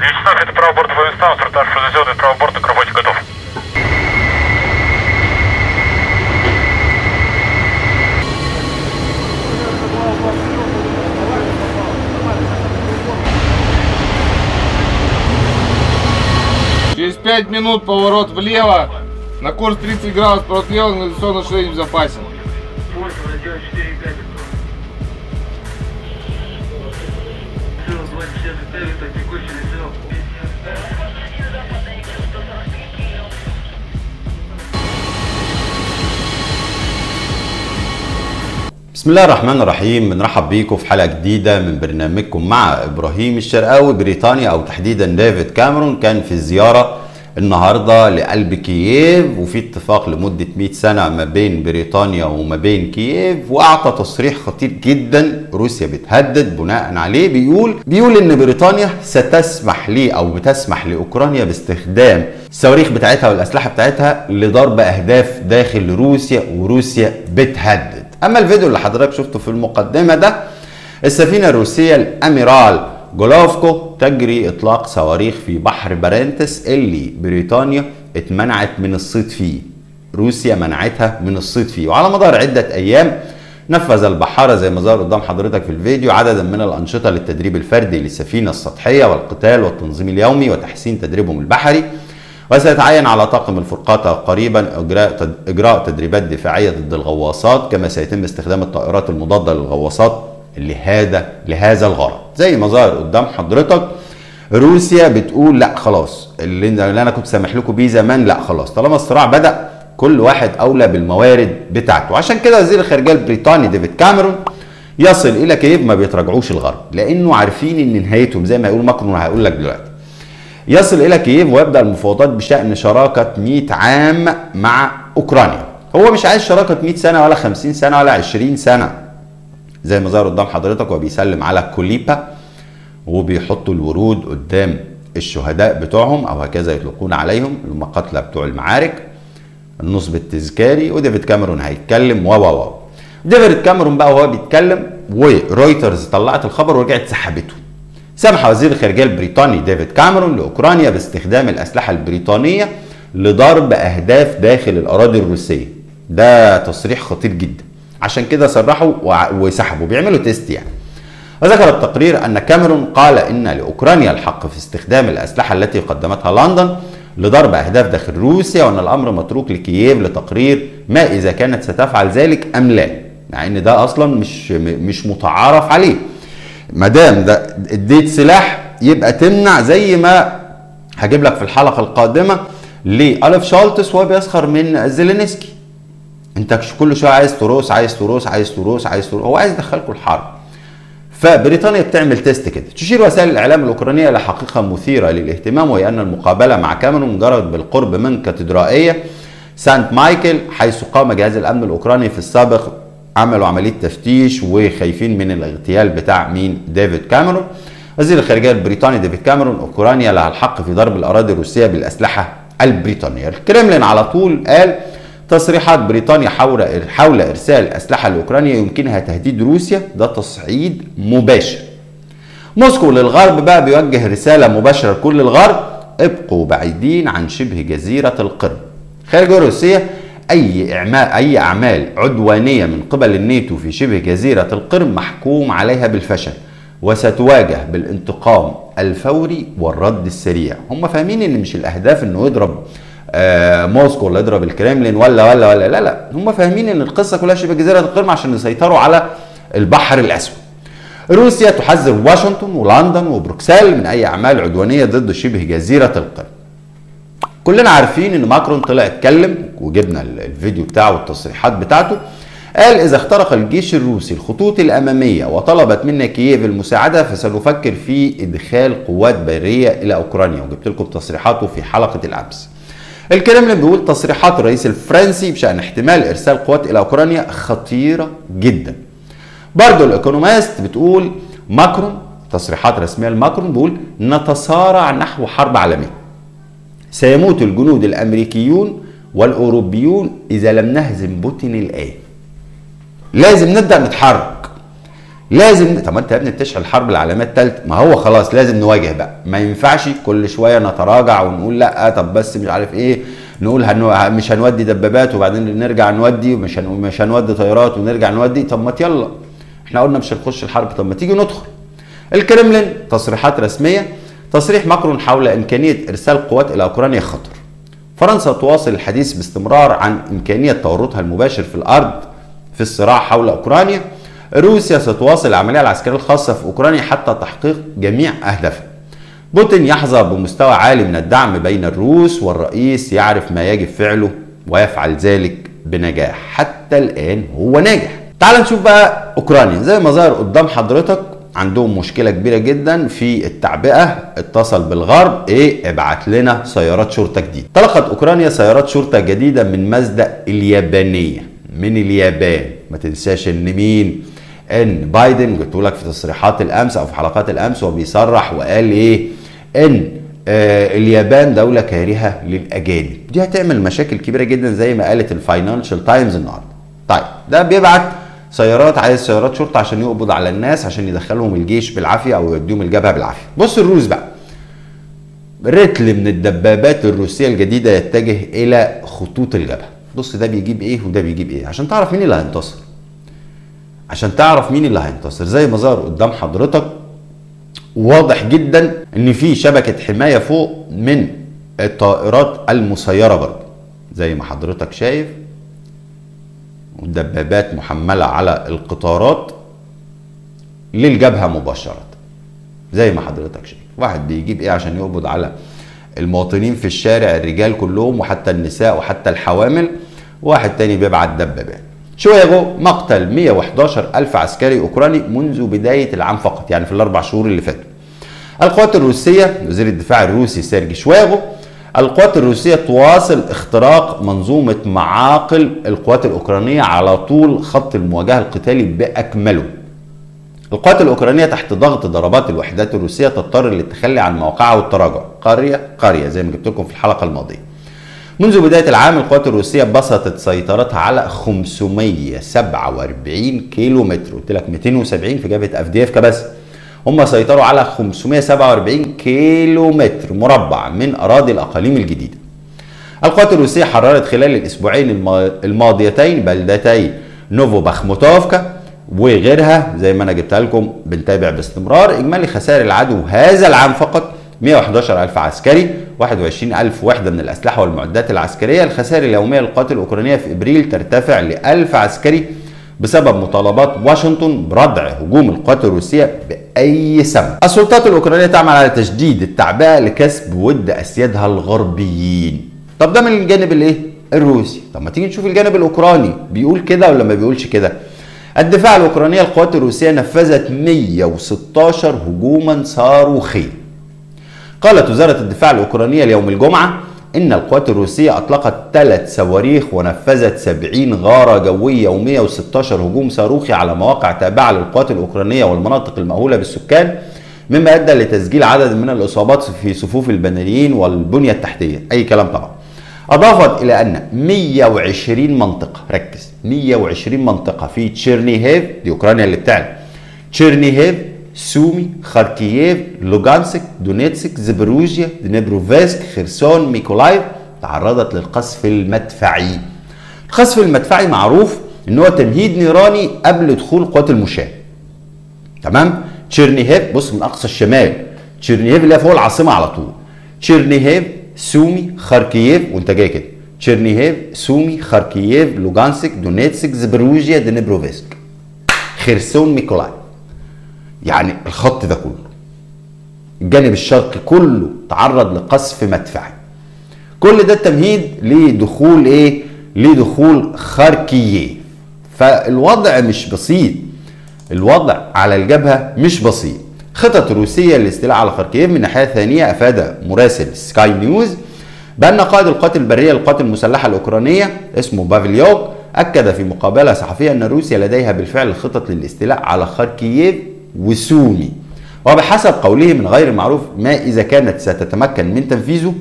Вячеслав, это правоборт Вавистан, стартаж шизозелый, правоборт к работе готов. Через 5 минут поворот влево, на курс 30 градусов, поворот влево, навигационное шевеление в запасе. 8, 1, 4, Все, 24, 5, текущий بسم الله الرحمن الرحيم. بنرحب بيكم في حلقة جديدة من برنامجكم مع إبراهيم الشرقاوي. بريطانيا أو تحديدا ديفيد كاميرون كان في زياره النهارده لقلب كييف وفي اتفاق لمدة 100 سنة ما بين بريطانيا وما بين كييف وأعطى تصريح خطير جدا. روسيا بتهدد بناء عليه بيقول بيقول إن بريطانيا ستسمح لي أو بتسمح لأوكرانيا باستخدام الصواريخ بتاعتها والأسلحة بتاعتها لضرب أهداف داخل روسيا وروسيا بتهدد. أما الفيديو اللي حضرتك شفته في المقدمة ده السفينة الروسية الأميرال جولوفكو تجري إطلاق صواريخ في بحر برنتس اللي بريطانيا اتمنعت من الصيد فيه. روسيا منعتها من الصيد فيه. وعلى مدار عدة أيام نفذ البحارة زي ما ظهر قدام حضرتك في الفيديو عددا من الأنشطة للتدريب الفردي للسفينة السطحية والقتال والتنظيم اليومي وتحسين تدريبهم البحري. وسيتعين على طاقم الفرقاطة قريبا إجراء تدريبات دفاعية ضد الغواصات كما سيتم استخدام الطائرات المضادة للغواصات لهذا لهذا الغرض. زي ما ظهر قدام حضرتك روسيا بتقول لأ خلاص. اللي أنا كنت سامح لكم بيه زمان لأ خلاص. طالما الصراع بدأ كل واحد أولى بالموارد بتاعته. عشان كده وزير الخارجية البريطاني ديفيد كاميرون يصل إلى كييف ما بيتراجعوش الغرب لأنه عارفين إن نهايتهم زي ما يقول ماكرون هقول لك دلوقتي. يصل إلى كييف ويبدأ المفاوضات بشأن شراكة 100 عام مع أوكرانيا. هو مش عايز شراكة 100 سنة ولا 50 سنة ولا 20 سنة. زي ما ظهر قدام حضرتك وبيسلم على كوليبا وبيحطوا الورود قدام الشهداء بتوعهم أو هكذا يطلقون عليهم المقاتلة بتوع المعارك. النصب التذكاري وديفيد كاميرون هيتكلم و و ديفيد كاميرون بقى وهو بيتكلم ورويترز طلعت الخبر ورجعت سحبته. سمح وزير الخارجية البريطاني ديفيد كاميرون لأوكرانيا باستخدام الأسلحة البريطانية لضرب أهداف داخل الأراضي الروسية. ده تصريح خطير جدا. عشان كده صرحوا وسحبوا. بيعملوا test يعني. وذكر التقرير أن كاميرون قال إن لأوكرانيا الحق في استخدام الأسلحة التي قدمتها لندن لضرب أهداف داخل روسيا وأن الأمر متروك لكييف لتقرير ما إذا كانت ستفعل ذلك أم لا. مع إن ده أصلا مش مش متعارف عليه. ما دام ده اديت سلاح يبقى تمنع زي ما هجيب لك في الحلقة القادمة لأولاف شولتس وهو بيسخر من زيلينسكي. انت كل شوية عايز توروس عايز توروس عايز توروس عايز توروس هو عايز يدخلكم الحرب. فبريطانيا بتعمل test كده. تشير وسائل الإعلام الأوكرانية إلى حقيقة مثيرة للاهتمام وهي أن المقابلة مع كاميرون جرت بالقرب من كاتدرائية سانت مايكل حيث قام جهاز الأمن الأوكراني في السابق عملوا عملية تفتيش وخايفين من الاغتيال بتاع مين؟ ديفيد كاميرون. وزير الخارجية البريطاني ديفيد كاميرون أوكرانيا لها الحق في ضرب الأراضي الروسية بالأسلحة البريطانية. الكريملين على طول قال تصريحات بريطانيا حول حول إرسال اسلحه لاوكرانيا يمكنها تهديد روسيا ده تصعيد مباشر. موسكو للغرب بقى بيوجه رسالة مباشرة لكل الغرب ابقوا بعيدين عن شبه جزيرة القرم. خارج روسيا أي إعمال أي أعمال عدوانية من قبل الناتو في شبه جزيرة القرم محكوم عليها بالفشل وستواجه بالانتقام الفوري والرد السريع. هم فاهمين إن مش الأهداف إنه يضرب آه موسكو ولا يضرب الكريملين ولا ولا ولا لا لا. هم فاهمين إن القصة كلها شبه جزيرة القرم عشان يسيطروا على البحر الأسود. روسيا تحذر واشنطن ولندن وبروكسل من أي أعمال عدوانية ضد شبه جزيرة القرم. كلنا عارفين إن ماكرون طلع اتكلم وجبنا الفيديو بتاعه والتصريحات بتاعته. قال إذا اخترق الجيش الروسي الخطوط الأمامية وطلبت منا كييف المساعدة فسنفكر في إدخال قوات برية إلى أوكرانيا. وجبت لكم تصريحاته في حلقة الأمس. الكرملين بيقول تصريحات الرئيس الفرنسي بشأن احتمال إرسال قوات إلى أوكرانيا خطيرة جدا. برضو الإيكونوميست بتقول ماكرون تصريحات رسمية لماكرون بيقول نتصارع نحو حرب عالمية. سيموت الجنود الأمريكيون والأوروبيون إذا لم نهزم بوتين الآن. لازم نبدأ نتحرك. لازم طب ما انت يا ابني بتشعل الحرب العالمية الثالثه ما هو خلاص لازم نواجه بقى. ما ينفعش كل شوية نتراجع ونقول لأ طب بس مش عارف إيه. نقول هنو... مش هنودي دبابات وبعدين نرجع نودي ومش هن... مش هنودي طيارات ونرجع نودي. طب ما يلا. إحنا قلنا مش هنخش الحرب. طب ما تيجي ندخل. الكرملين تصريحات رسمية. تصريح ماكرون حول إمكانية إرسال قوات إلى أوكرانيا خطر. فرنسا تواصل الحديث باستمرار عن إمكانية تورطها المباشر في الأرض في الصراع حول أوكرانيا. روسيا ستواصل العملية العسكرية الخاصة في أوكرانيا حتى تحقيق جميع أهدافها. بوتين يحظى بمستوى عالي من الدعم بين الروس والرئيس يعرف ما يجب فعله ويفعل ذلك بنجاح. حتى الآن هو ناجح. تعال نشوف بقى أوكرانيا. زي ما ظهر قدام حضرتك عندهم مشكلة كبيرة جدا في التعبئة. اتصل بالغرب. إيه؟ ابعت لنا سيارات شرطة جديدة. طلقت أوكرانيا سيارات شرطة جديدة من مازدا اليابانية. من اليابان. ما تنساش إن مين؟ إن بايدن قلت لك في تصريحات الأمس أو في حلقات الأمس هو بيصرح وقال إيه؟ إن آه اليابان دولة كارهة للأجانب. دي هتعمل مشاكل كبيرة جدا زي ما قالت الفاينانشال تايمز النهارده. طيب ده بيبعت سيارات عايز سيارات شرطة عشان يقبض على الناس عشان يدخلهم الجيش بالعافية أو يوديهم الجبهة بالعافية. بص الروس بقى. رتل من الدبابات الروسية الجديدة يتجه إلى خطوط الجبهة. بص ده بيجيب إيه وده بيجيب إيه؟ عشان تعرف مين اللي هينتصر. عشان تعرف مين اللي هينتصر. زي ما ظهر قدام حضرتك واضح جدا إن في شبكة حماية فوق من الطائرات المسيرة برضه. زي ما حضرتك شايف والدبابات محملة على القطارات للجبهة مباشرة. زي ما حضرتك شايف. واحد بيجيب إيه عشان يقبض على المواطنين في الشارع الرجال كلهم وحتى النساء وحتى الحوامل. واحد تاني بيبعت دبابات. شويغو مقتل 111 ألف عسكري أوكراني منذ بداية العام فقط يعني في الأربع شهور اللي فاتوا. القوات الروسية وزير الدفاع الروسي سيرجي شويغو القوات الروسية تواصل اختراق منظومة معاقل القوات الأوكرانية على طول خط المواجهة القتالي بأكمله. القوات الأوكرانية تحت ضغط ضربات الوحدات الروسية تضطر للتخلي عن موقعها والتراجع. قرية قرية زي ما جبت لكم في الحلقة الماضية. منذ بداية العام القوات الروسية بسطت سيطرتها على 547 كيلو متر قلت لك 270 في جبهة أفديفكا بس هم سيطروا على 547 كيلو متر مربع من أراضي الأقاليم الجديدة. القوات الروسية حررت خلال الأسبوعين الماضيتين بلدتي نوفو باخموتوفكا وغيرها. زي ما أنا جبتها لكم بنتابع باستمرار إجمالي خسائر العدو هذا العام فقط. 111 ألف عسكري 21 ألف وحدة من الأسلحة والمعدات العسكرية الخسائر اليومية للقوات الأوكرانية في إبريل ترتفع ل 1000 عسكري بسبب مطالبات واشنطن بردع هجوم القوات الروسية بأي ثمن. السلطات الأوكرانية تعمل على تجديد التعبئة لكسب ود أسيادها الغربيين. طب ده من الجانب الإيه؟ الروسي. طب ما تيجي نشوف الجانب الأوكراني بيقول كده ولا ما بيقولش كده؟ الدفاع الأوكرانية القوات الروسية نفذت 116 هجوما صاروخيا. قالت وزارة الدفاع الأوكرانية اليوم الجمعة إن القوات الروسية أطلقت ثلاث صواريخ ونفذت 70 غارة جوية و116 هجوم صاروخي على مواقع تابعة للقوات الأوكرانية والمناطق المأهولة بالسكان مما أدى لتسجيل عدد من الإصابات في صفوف البنادقين والبنية التحتية. أي كلام طبعا. أضافت إلى أن 120 منطقة ركز 120 منطقة في تشيرنيهيف دي أوكرانيا اللي بتعلن تشيرنيهيف سومي خاركييف لوغانسك دونيتسك زبروجيا دنيبروفسك خرسون ميكولايف تعرضت للقصف المدفعي. القصف المدفعي معروف ان هو تمهيد نيراني قبل دخول قوات المشاة. تمام؟ تشيرنيهيف بص من أقصى الشمال. تشيرنيهيف اللي فوق العاصمة على طول. تشيرنيهيف سومي خاركييف وانت جاي كده. تشيرنيهيف سومي خاركييف لوغانسك دونيتسك زبروجيا دنيبروفسك خرسون ميكولايف. يعني الخط ده كله. الجانب الشرقي كله تعرض لقصف مدفعي. كل ده تمهيد لدخول إيه؟ لدخول خاركييف فالوضع مش بسيط. الوضع على الجبهة مش بسيط. خطط روسية للاستيلاء على خاركييف من ناحية ثانية أفاد مراسل سكاي نيوز بأن قائد القوات البرية للقوات المسلحة الأوكرانية اسمه بافليوك أكد في مقابلة صحفية أن روسيا لديها بالفعل خطط للاستيلاء على خاركييف وسومي. وبحسب قوله من غير معروف ما إذا كانت ستتمكن من تنفيذه.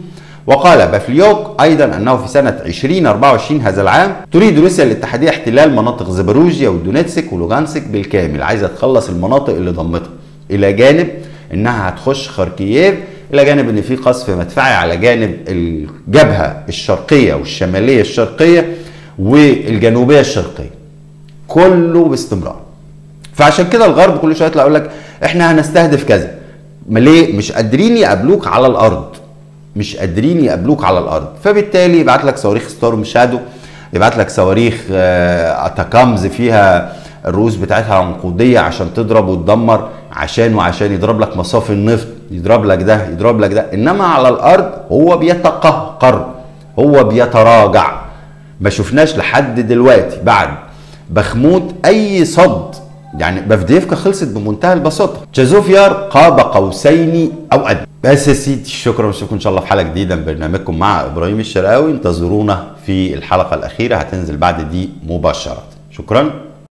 وقال بافليوك أيضا أنه في سنة 2024 هذا العام تريد روسيا الاتحاديه احتلال مناطق زبروجيا ودونيتسك ولوغانسك بالكامل. عايزة تخلص المناطق اللي ضمتها. إلى جانب إنها هتخش خاركييف إلى جانب إن في قصف مدفعي على جانب الجبهة الشرقية والشمالية الشرقية والجنوبية الشرقية. كله باستمرار. فعشان كده الغرب كل شوية يطلع يقول لك إحنا هنستهدف كذا. ما ليه؟ مش قادرين يقابلوك على الأرض. مش قادرين يقابلوك على الأرض. فبالتالي يبعت لك صواريخ ستورم شادو يبعت لك صواريخ آه، اتاكامز فيها الرؤوس بتاعتها عنقودية عشان تضرب وتدمر عشان وعشان يضرب لك مصافي النفط يضرب لك ده يضرب لك ده. إنما على الأرض هو بيتقهقر هو بيتراجع. ما شفناش لحد دلوقتي بعد بخموت أي صد يعني بافديفكا خلصت بمنتهى البساطة. تشازوفيار قاب قوسين أو أدنى. بس يا سيدي شكرا. واشوفكم إن شاء الله في حلقة جديدة من برنامجكم مع إبراهيم الشرقاوي. انتظرونا في الحلقة الأخيرة هتنزل بعد دي مباشرة. شكرا.